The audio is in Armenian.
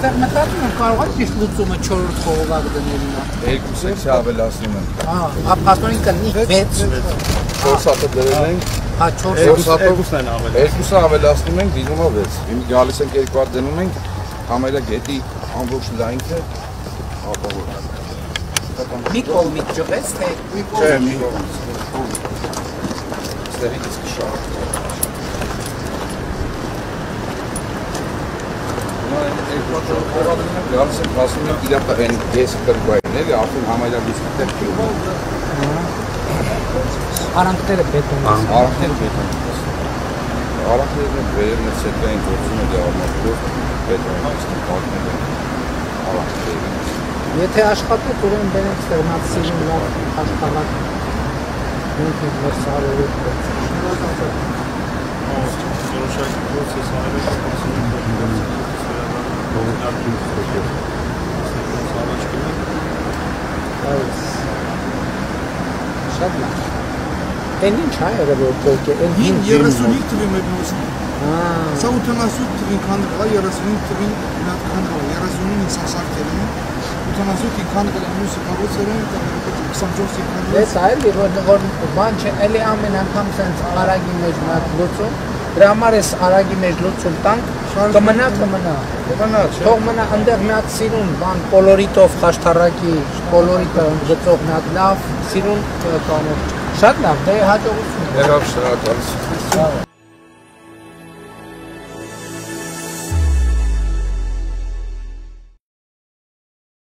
այստեղ մտածում եմ կարող է ճիշտ լուծումը 4-րդ խողովակ դնել նա։ Երկու սեքսիա ավելացնում են։ Հա, ապաստորին կլինի 6 4 հատը դրել ենք, հա 4 4 հատը Երկուսն են ավել։ երկուսը ավելացնում ենք, դինում է 6։ Հիմա գալիս ենք երկու հատ դնում ենք, համարյա գետի ամբողջ լայնքը ապահովում է։ մի կողմից ճղես թե Չէ, մի կողմից։ Ստեղից կշահ։ Նա երկու հատ ենք, գալիս ենք ասում ենք իրապ այն եսը կրկային, էլի արդեն համարյա դիսկտեր կրում։ արանքները բետոն։ Արանքները բետոն։ Արանքները վերևն է սետրային գործում է դիավարմատով բետոն պատմել են արանքները։ Եթե աշխատեք, ուրեմն բերենք ստեղնացին լավ աշխատանք։ Մենք ենք վերսարերը Որոշակի process արել եք, ասում եք, որ առաջ գնանք։ այս շատ լավ։ Էն ինչ հայ երևի որ կոկե, էն Հին 35 թվի մեր նոսն։ Սա 88 թվին քանդվա, 35 թվին նա քանդվա, 39-ին սասարկել են։ 88-ին քանդվել են մյուսը փողոցեր են, 24-ին քանդվել։ Ես այլ որ որ բան չէ, էլի ամեն անգամ sense արագի մեջ մատ լուծում։ Դրա համար էս արագի մեջ լուծում տանք, կմնա կմնա։ Կմնա, չէ։ Թող մնա այնտեղ մի հատ սիրուն բան կոլորիտով խաշտարակի կոլորիտը գծող մի հատ լավ սիրուն կանոն։ Շատ լավ, դե հաջողություն։ Երբ շնորհակալություն։ Բրավո։